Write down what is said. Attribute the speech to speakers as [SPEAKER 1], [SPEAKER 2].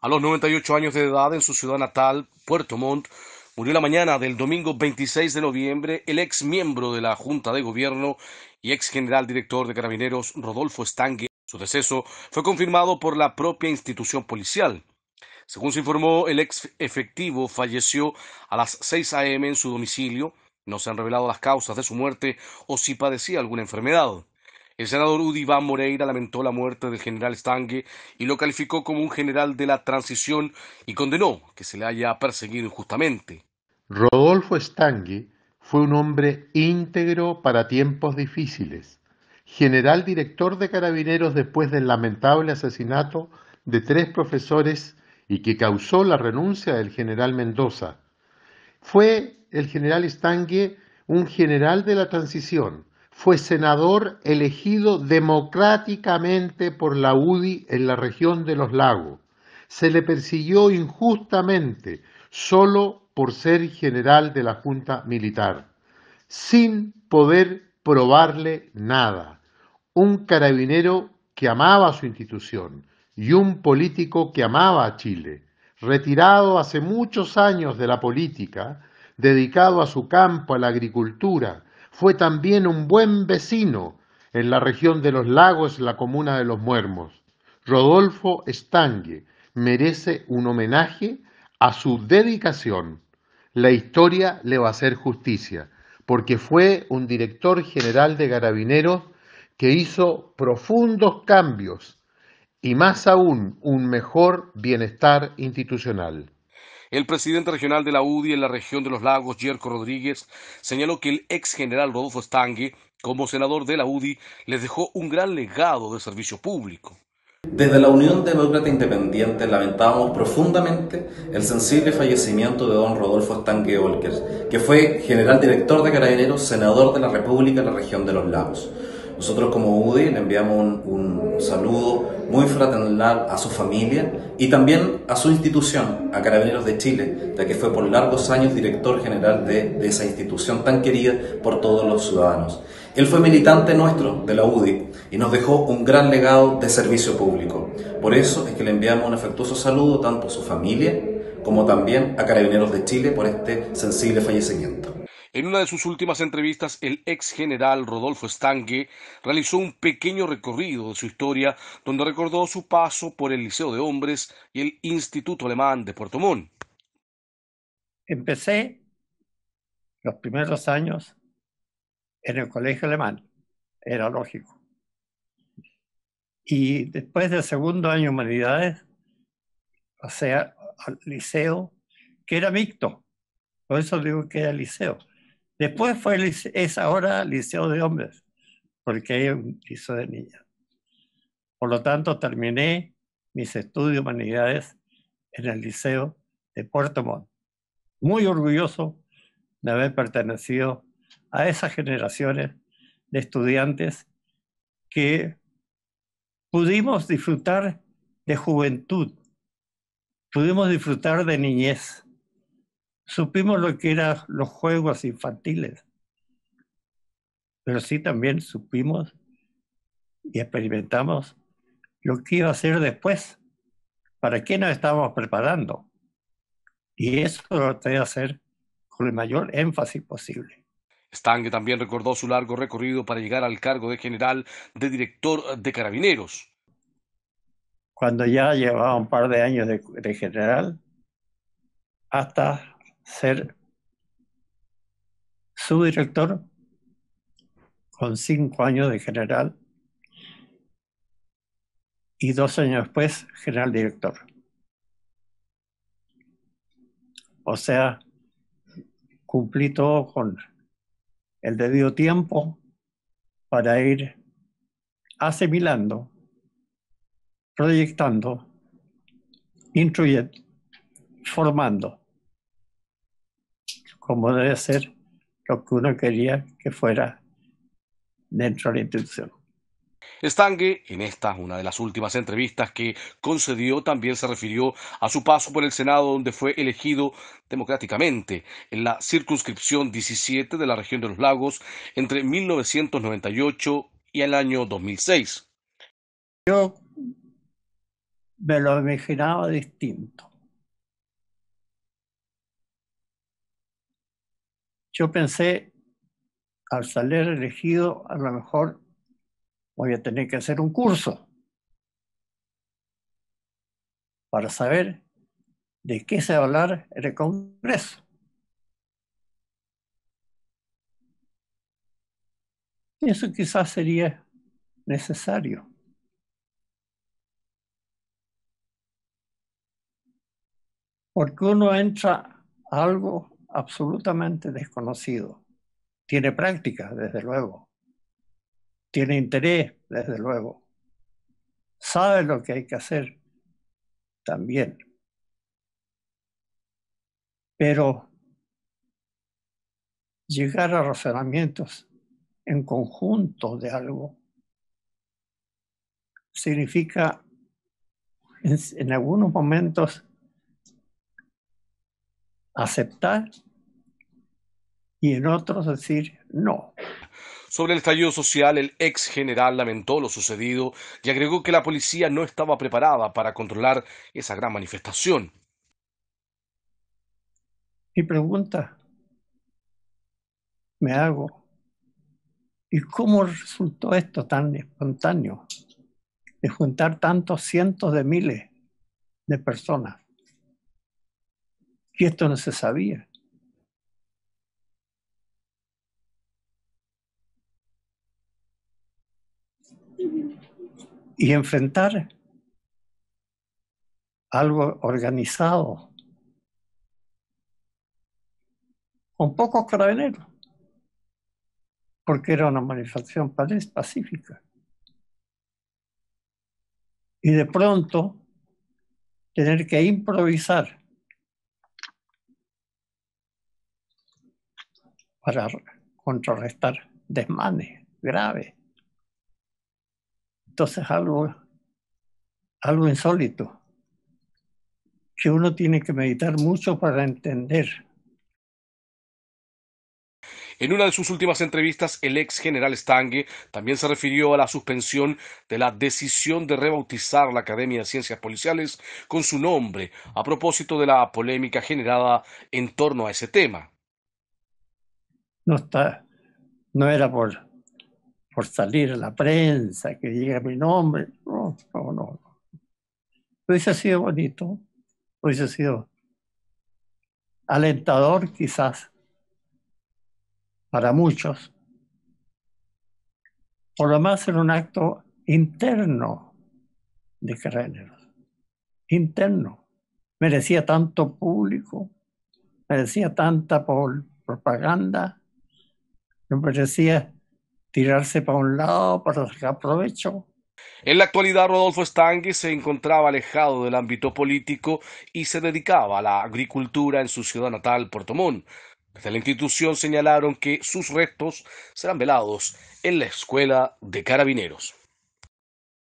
[SPEAKER 1] A los 98 años de edad en su ciudad natal, Puerto Montt, murió la mañana del domingo 26 de noviembre el ex miembro de la Junta de Gobierno y ex general director de Carabineros Rodolfo Stangue. Su deceso fue confirmado por la propia institución policial. Según se informó, el ex efectivo falleció a las 6 a.m. en su domicilio. No se han revelado las causas de su muerte o si padecía alguna enfermedad. El senador Udi Van Moreira lamentó la muerte del general Stange y lo calificó como un general de la transición y condenó que se le haya perseguido injustamente.
[SPEAKER 2] Rodolfo Stange fue un hombre íntegro para tiempos difíciles, general director de carabineros después del lamentable asesinato de tres profesores y que causó la renuncia del general Mendoza. Fue el general Stange un general de la transición, fue senador elegido democráticamente por la UDI en la región de los lagos. Se le persiguió injustamente solo por ser general de la Junta Militar, sin poder probarle nada. Un carabinero que amaba su institución y un político que amaba a Chile, retirado hace muchos años de la política, dedicado a su campo, a la agricultura, fue también un buen vecino en la región de los lagos, la comuna de Los Muermos. Rodolfo Estangue merece un homenaje a su dedicación. La historia le va a hacer justicia, porque fue un director general de carabineros que hizo profundos cambios y más aún un mejor bienestar institucional.
[SPEAKER 1] El presidente regional de la UDI en la región de los lagos, Yerko Rodríguez, señaló que el ex general Rodolfo Stangue, como senador de la UDI, les dejó un gran legado de servicio público.
[SPEAKER 3] Desde la Unión Demócrata Independiente lamentábamos profundamente el sensible fallecimiento de don Rodolfo Stangue Olker, que fue general director de Carabineros, senador de la República en la región de los lagos. Nosotros como UDI le enviamos un, saludo muy fraternal a su familia y también a su institución, a Carabineros de Chile, ya que fue por largos años director general de, de esa institución tan querida por todos los ciudadanos. Él fue militante nuestro de la UDI y nos dejó un gran legado de servicio público. Por eso es que le enviamos un afectuoso saludo tanto a su familia como también a Carabineros de Chile por este sensible fallecimiento.
[SPEAKER 1] En una de sus últimas entrevistas, el ex general Rodolfo Stange realizó un pequeño recorrido de su historia donde recordó su paso por el Liceo de Hombres y el Instituto Alemán de Puerto Montt.
[SPEAKER 4] Empecé los primeros años en el colegio alemán, era lógico. Y después del segundo año de humanidades, sea, al liceo, que era mixto. Por eso digo que era liceo. Después fue, es ahora liceo de hombres, porque hay un de niñas. Por lo tanto, terminé mis estudios de humanidades en el liceo de Puerto Montt. Muy orgulloso de haber pertenecido a esas generaciones de estudiantes que pudimos disfrutar de juventud, pudimos disfrutar de niñez, supimos lo que eran los juegos infantiles, pero sí también supimos y experimentamos lo que iba a ser después, para qué nos estábamos preparando. Y eso lo tenía que hacer con el mayor énfasis posible.
[SPEAKER 1] Stange también recordó su largo recorrido para llegar al cargo de general de director de carabineros.
[SPEAKER 4] Cuando ya llevaba un par de años de, de general, hasta ser subdirector con cinco años de general y dos años después general director. O sea, cumplí todo con el debido tiempo para ir asimilando, proyectando, instruyendo, formando como debe ser lo que uno quería que fuera dentro de la institución.
[SPEAKER 1] Stange, en esta, una de las últimas entrevistas que concedió, también se refirió a su paso por el Senado, donde fue elegido democráticamente en la circunscripción 17 de la región de los lagos entre 1998 y el año 2006.
[SPEAKER 4] Yo me lo imaginaba distinto. Yo pensé, al salir elegido, a lo mejor voy a tener que hacer un curso para saber de qué se va a hablar en el Congreso. Eso quizás sería necesario. Porque uno entra a algo absolutamente desconocido. Tiene práctica, desde luego. Tiene interés, desde luego. Sabe lo que hay que hacer, también. Pero llegar a razonamientos en conjunto de algo significa en, algunos momentos aceptar y en otros decir no.
[SPEAKER 1] Sobre el estallido social, el ex general lamentó lo sucedido y agregó que la policía no estaba preparada para controlar esa gran manifestación.
[SPEAKER 4] Mi pregunta me hago, ¿y cómo resultó esto tan espontáneo? De juntar tantos cientos de miles de personas. Y esto no se sabía. y enfrentar algo organizado con pocos carabineros, porque era una manifestación pacífica. Y de pronto tener que improvisar para contrarrestar desmanes graves. Entonces algo, algo insólito, que uno tiene que meditar mucho para entender.
[SPEAKER 1] En una de sus últimas entrevistas, el ex general Stange también se refirió a la suspensión de la decisión de rebautizar la Academia de Ciencias Policiales con su nombre, a propósito de la polémica generada en torno a ese tema.
[SPEAKER 4] No está, no era por por salir a la prensa, que diga mi nombre. No, no, no. Hubiese sido bonito, hubiese sido alentador quizás para muchos. Por lo más era un acto interno de Carabineros, interno. Merecía tanto público, merecía tanta propaganda, merecía tirarse para un lado para sacar provecho.
[SPEAKER 1] En la actualidad, Rodolfo Stange se encontraba alejado del ámbito político y se dedicaba a la agricultura en su ciudad natal, Puerto Montt. Desde la institución señalaron que sus restos serán velados en la Escuela de Carabineros.